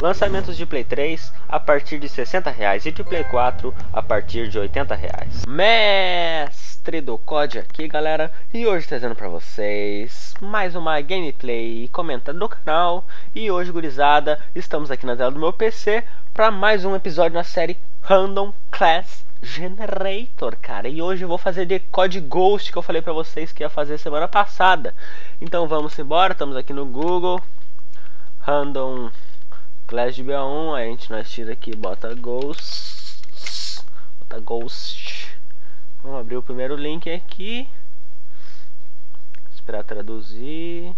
Lançamentos de Play 3 a partir de 60 reais e de Play 4 a partir de 80 reais. Mestre do COD aqui galera e hoje trazendo para vocês mais uma gameplay comentada do canal e hoje gurizada estamos aqui na tela do meu PC para mais um episódio na série Random Class Generator, cara. E hoje eu vou fazer de Code Ghost que eu falei pra vocês que ia fazer semana passada. Então vamos embora, estamos aqui no Google. Random Clash de BA1, a gente nós tira aqui, bota Ghost. Bota Ghost. Vamos abrir o primeiro link aqui. Esperar traduzir.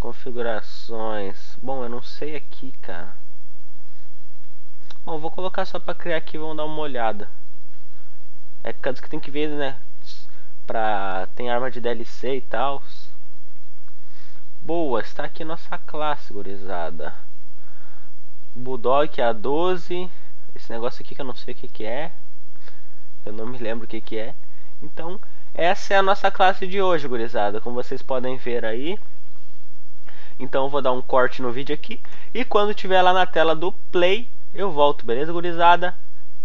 Configurações. Bom, eu não sei aqui, cara. Bom, vou colocar só pra criar aqui, vamos dar uma olhada. É por que tem que ver, né? Pra... Tem arma de DLC e tal. Boa, está aqui nossa classe, gurizada. Bulldog é a 12. Esse negócio aqui que eu não sei o que, que é. Eu não me lembro o que, que é. Então, essa é a nossa classe de hoje, gurizada. Como vocês podem ver aí. Então, eu vou dar um corte no vídeo aqui. E quando tiver lá na tela do play, eu volto, beleza, gurizada?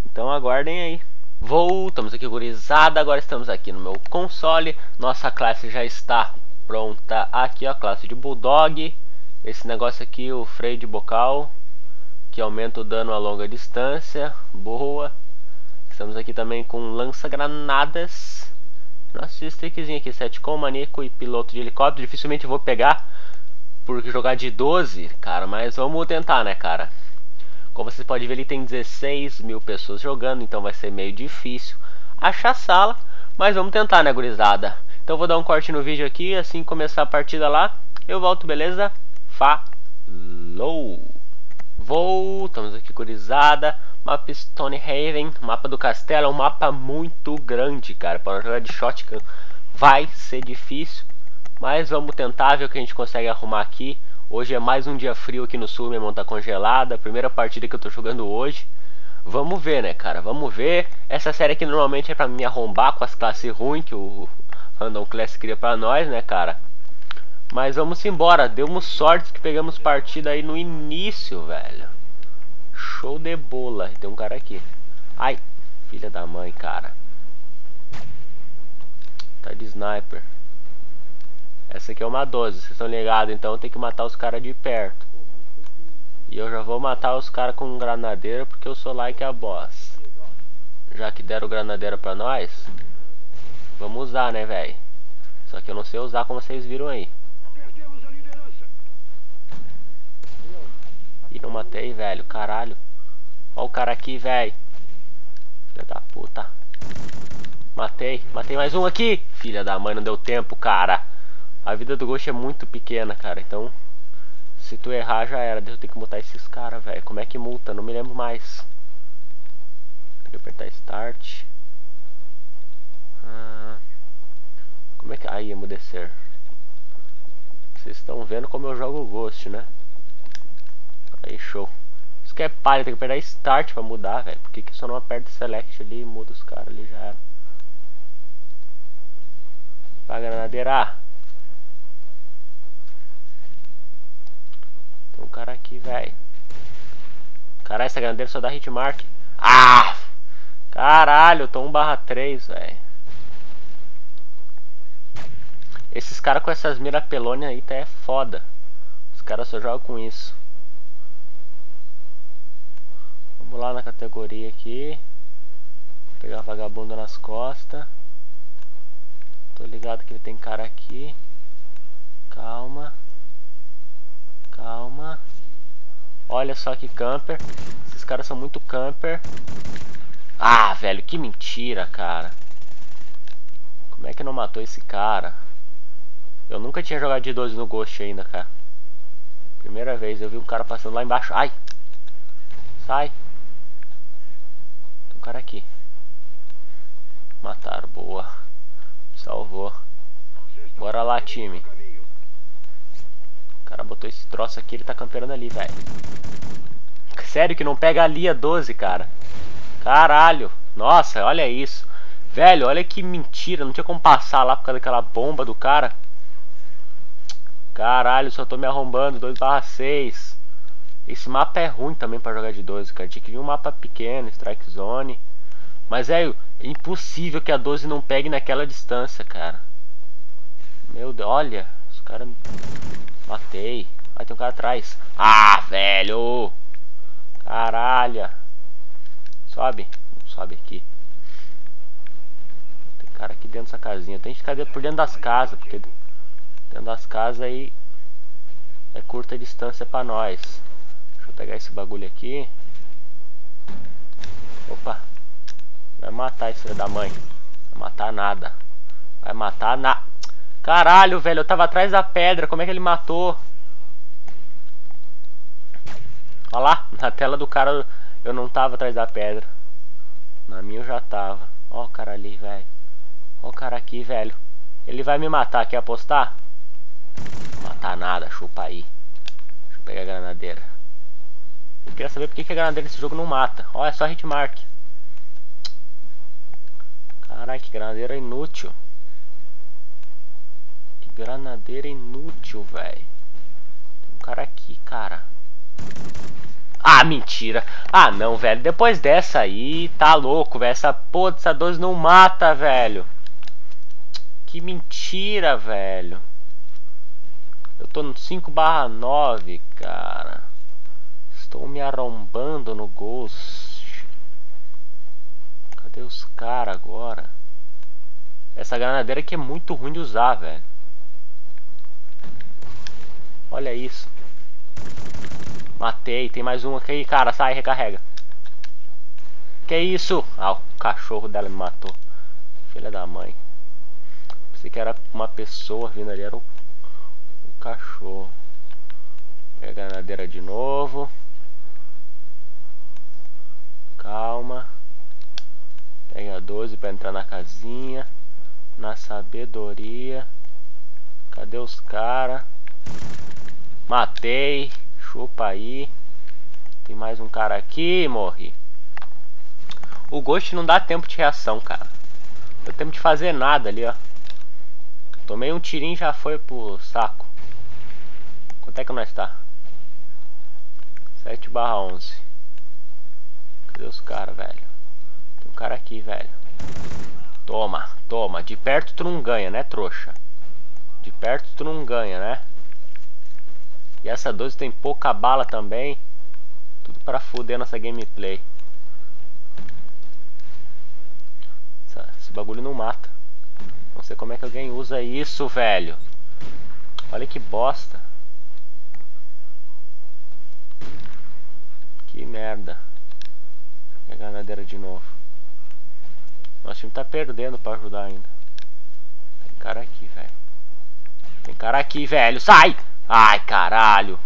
Então, aguardem aí. Voltamos aqui, gurizada. Agora estamos aqui no meu console. Nossa classe já está Pronta, aqui ó, classe de Bulldog. Esse negócio aqui, o freio de bocal, que aumenta o dano a longa distância. Boa. Estamos aqui também com lança-granadas. Nossa, esse trickzinho aqui, 7 com maníaco e piloto de helicóptero. Dificilmente vou pegar, porque jogar de 12, cara, mas vamos tentar, né, cara. Como vocês podem ver, ele tem 16 mil pessoas jogando, então vai ser meio difícil achar sala. Mas vamos tentar, né, gurizada? Então vou dar um corte no vídeo aqui, assim começar a partida lá, eu volto, beleza? Falou! Voltamos aqui, curizada. Mapa Stonehaven, mapa do castelo, é um mapa muito grande, cara. Para jogar de shotgun vai ser difícil, mas vamos tentar ver o que a gente consegue arrumar aqui. Hoje é mais um dia frio aqui no sul, minha mão tá congelada. Primeira partida que eu tô jogando hoje. Vamos ver, né, cara? Vamos ver. Essa série aqui normalmente é pra me arrombar com as classes ruins que o Random Class cria pra nós, né, cara? Mas vamos embora. Demos sorte que pegamos partida aí no início, velho. Show de bola. Tem um cara aqui. Ai, filha da mãe, cara. Tá de sniper. Essa aqui é uma 12, vocês estão ligados? Então tem que matar os caras de perto. E eu já vou matar os caras com granadeira porque eu sou like a boss. Já que deram granadeira pra nós, Vamos usar, né, velho? Só que eu não sei usar como vocês viram aí. E não matei, velho. Caralho. Ó o cara aqui, velho. Filha da puta. Matei. Matei mais um aqui. Filha da mãe, não deu tempo, cara. A vida do Ghost é muito pequena, cara. Então, se tu errar, já era. Eu tenho que multar esses caras, velho. Como é que multa? Não me lembro mais. Tem que apertar Start. Ah, como é que... Aí, emudecer. Vocês estão vendo como eu jogo o Ghost, né? Aí, show. Que é palha, tem que apertar Start pra mudar, velho. Por que, que só não aperta Select ali e muda os caras ali, já era. Pra granadeira. Tem um cara aqui, velho. Caralho, essa granadeira só dá hitmark. Ah! Caralho, tô 1 barra 3, velho. Esses caras com essas mira pelone aí tá é foda. Os caras só jogam com isso. Vamos lá na categoria aqui. Pegar vagabundo nas costas. Tô ligado que ele tem cara aqui. Calma. Calma. Olha só que camper. Esses caras são muito camper. Ah, velho, que mentira, cara. Como é que não matou esse cara? Eu nunca tinha jogado de 12 no Ghost ainda, cara. Primeira vez, eu vi um cara passando lá embaixo. Ai! Sai! Aqui. Mataram, boa. Salvou. Bora lá, time. O cara botou esse troço aqui, ele tá camperando ali, velho. Sério que não pega ali a 12, cara. Caralho. Nossa, olha isso. Velho, olha que mentira. Não tinha como passar lá por causa daquela bomba do cara. Caralho, só tô me arrombando. 2 barra 6. Esse mapa é ruim também pra jogar de 12, cara. Tinha que vir um mapa pequeno, strike zone. Mas, é impossível que a 12 não pegue naquela distância, cara. Meu Deus, olha. Os caras... Matei. Vai, tem um cara atrás. Ah, velho! Caralho! Sobe. Sobe aqui. Tem cara aqui dentro dessa casinha. Tem que ficar por dentro das casas, porque dentro das casas aí é curta distância pra nós. Deixa eu pegar esse bagulho aqui. Opa. Matar filho da mãe. Vai matar nada. Vai matar na... Caralho, velho. Eu tava atrás da pedra. Como é que ele matou? Olha lá. Na tela do cara eu não tava atrás da pedra. Na minha eu já tava. Ó o cara ali, velho. Ó o cara aqui, velho. Ele vai me matar. Quer apostar? Matar nada. Chupa aí. Deixa eu pegar a granadeira. Eu queria saber por que a granadeira nesse jogo não mata. Ó, é só hitmark. Caralho, que granadeira inútil. Que granadeira inútil, velho. Tem um cara aqui, cara. Ah, mentira. Ah, não, velho. Depois dessa aí, tá louco, velho. Essa porra dessa 12 não mata, velho. Que mentira, velho. Eu tô no 5 barra 9, cara. Estou me arrombando no Ghost. Cadê os caras agora? Essa granadeira aqui é muito ruim de usar, velho. Olha isso. Matei, tem mais um aqui, cara, sai, recarrega. Que isso? Ah, o cachorro dela me matou. Filha da mãe. Pensei que era uma pessoa vindo ali, era o, o cachorro. Pega a granadeira de novo. Calma. Pega a 12 para entrar na casinha. Na sabedoria. Cadê os caras? Matei. Chupa aí. Tem mais um cara aqui, morri. O Ghost não dá tempo de reação, cara. Não deu tempo de fazer nada ali, ó. Tomei um tirinho e já foi pro saco. Quanto é que nós tá? 7 barra 11. Cadê os caras, velho? Cara aqui, velho. Toma, toma. De perto tu não ganha, né, trouxa? De perto tu não ganha, né? E essa 12 tem pouca bala também. Tudo pra fuder nossa gameplay. Esse bagulho não mata. Não sei como é que alguém usa isso, velho. Olha que bosta. Que merda. E a granadeira de novo. Nosso time tá perdendo pra ajudar ainda. Tem cara aqui, velho. Tem cara aqui, velho. Sai! Ai, caralho.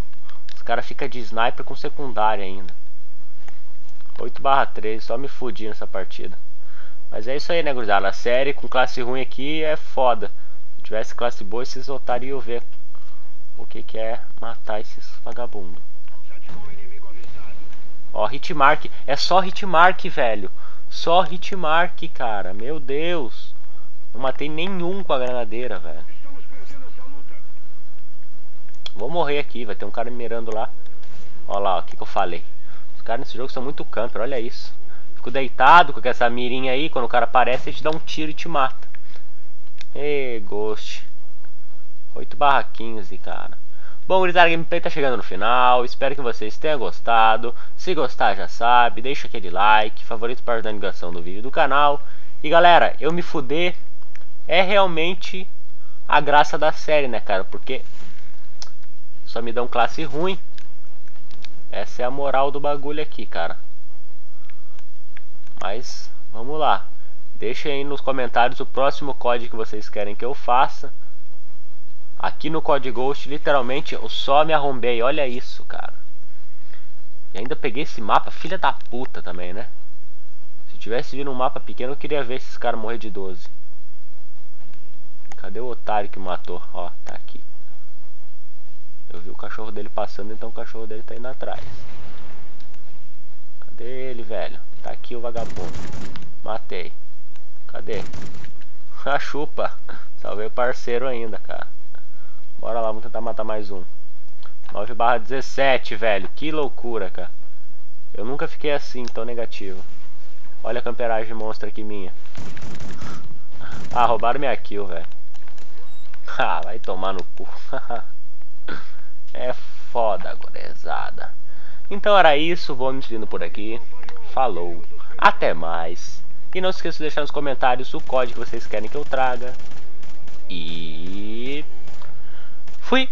Os caras ficam de sniper com secundária ainda. 8 barra 13, só me fudi nessa partida. Mas é isso aí, né, gurizada? A série com classe ruim aqui é foda. Se tivesse classe boa, esses otários ver o que, que é matar esses vagabundos. Ó, hitmark. É só hitmark, velho. Só hitmark, cara. Meu Deus. Não matei nenhum com a granadeira, velho. Vou morrer aqui, vai ter um cara me mirando lá. Olha lá, o que, que eu falei. Os caras nesse jogo são muito camper, olha isso. Fico deitado com essa mirinha aí, quando o cara aparece, ele te dá um tiro e te mata. Ê, Ghost. 8 barra 15, cara. Bom, a gameplay tá chegando no final. Espero que vocês tenham gostado. Se gostar, já sabe, deixa aquele like, favorito para a divulgação do vídeo do canal. E galera, eu me fuder é realmente a graça da série, né, cara? Porque só me dão classe ruim. Essa é a moral do bagulho aqui, cara. Mas, vamos lá. Deixem aí nos comentários o próximo código que vocês querem que eu faça. Aqui no Code Ghost, literalmente, eu só me arrombei. Olha isso, cara. E ainda peguei esse mapa, filha da puta também, né? Se tivesse vindo um mapa pequeno, eu queria ver esses caras morrer de 12. Cadê o otário que matou? Ó, tá aqui. Eu vi o cachorro dele passando, então o cachorro dele tá indo atrás. Cadê ele, velho? Tá aqui o vagabundo. Matei. Cadê? A chupa. Salvei o parceiro ainda, cara. Lá, vamos tentar matar mais um. 9 barra 17, velho. Que loucura, cara. Eu nunca fiquei assim, tão negativo. Olha a camperagem monstra aqui minha. Ah, roubaram minha kill, velho. Ah, vai tomar no cu. é foda, gurezada. Então era isso, vou me despedindo por aqui. Falou, até mais. E não se esqueça de deixar nos comentários o código que vocês querem que eu traga. E Fui!